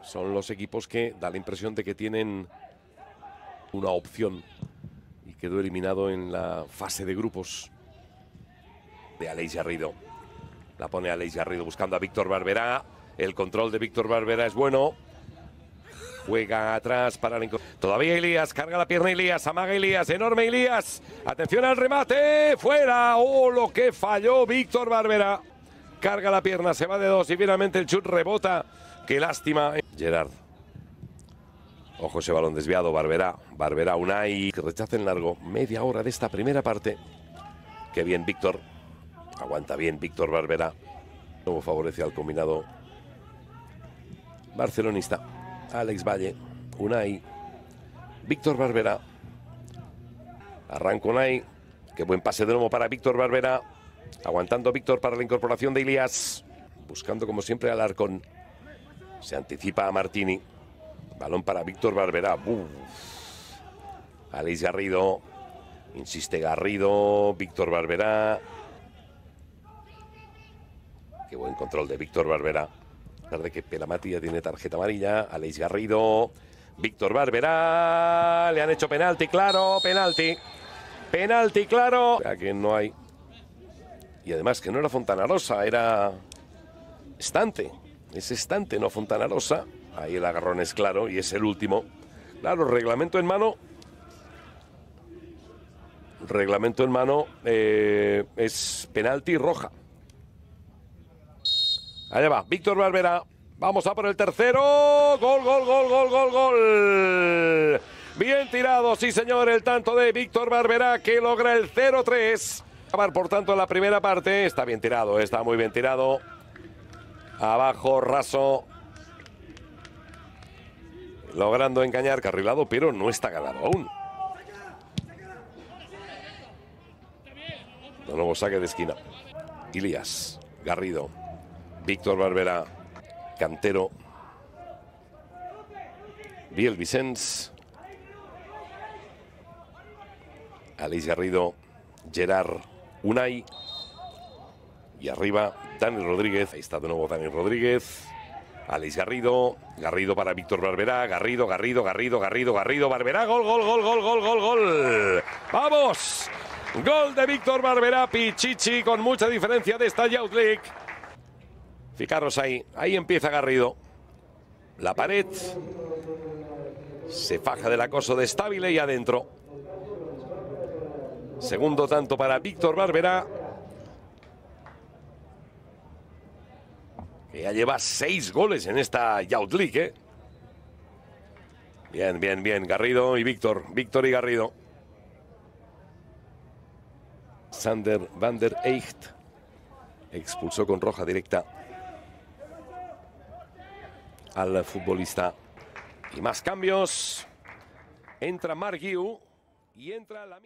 Son los equipos que da la impresión de que tienen una opción y quedó eliminado en la fase de grupos de Aleix Garrido. La pone Aleix Garrido buscando a Víctor Barberá. El control de Víctor Barberá es bueno. Juega atrás para el Todavía Elías, carga la pierna Elías, amaga Elías, enorme Elías. Atención al remate, fuera. Oh, lo que falló Víctor Barberá. Carga la pierna, se va de dos y finalmente el chut rebota. Qué lástima. Gerard. Ojo ese balón desviado, Barberá. Barberá, Unai. Que rechaza en largo. Media hora de esta primera parte. Qué bien, Víctor. Aguanta bien, Víctor Barberá. Nuevo favorece al combinado barcelonista. Alex Valle, Unai, Víctor Barberá. Arranca Unai. Qué buen pase de nuevo para Víctor Barberá. Aguantando Víctor para la incorporación de Ilias. Buscando como siempre al Arcón. Se anticipa a Martini. Balón para Víctor Barberá. Uf. Garrido. Insiste Garrido. Víctor Barberá. Qué buen control de Víctor Barberá. A de que Pelamati ya tiene tarjeta amarilla. Aleix Garrido. Víctor Barberá. Le han hecho penalti, claro. Penalti. Penalti, claro. Ya no hay. Y además que no era Fontana Rosa, era Estante. Es Estante, no Fontana Rosa. Ahí el agarrón es claro y es el último. Claro, reglamento en mano. Reglamento en mano eh, es penalti roja. Allá va, Víctor Barberá. Vamos a por el tercero. Gol, gol, gol, gol, gol, gol. Bien tirado, sí señor, el tanto de Víctor Barberá que logra el 0-3. Por tanto, la primera parte está bien tirado, está muy bien tirado. Abajo, raso. Logrando engañar Carrilado, pero no está ganado aún. De nuevo saque de esquina. Ilias, Garrido, Víctor Barberá, Cantero, Biel Vicens, Alice Garrido, Gerard Unai y arriba Dani Rodríguez. Ahí está de nuevo Dani Rodríguez. Alice Garrido, Garrido para Víctor Barberá, Garrido, Garrido, Garrido, Garrido, Garrido, Barberá, gol, gol, gol, gol, gol, gol, gol. ¡Vamos! Gol de Víctor Barberá, Pichichi con mucha diferencia de esta League. Fijaros ahí, ahí empieza Garrido. La pared se faja del acoso de Estabile y adentro. Segundo tanto para Víctor Barberá. Que ya lleva seis goles en esta Youth League. ¿eh? Bien, bien, bien. Garrido y Víctor. Víctor y Garrido. Sander van der Eicht expulsó con roja directa al futbolista. Y más cambios. Entra Margiu y entra la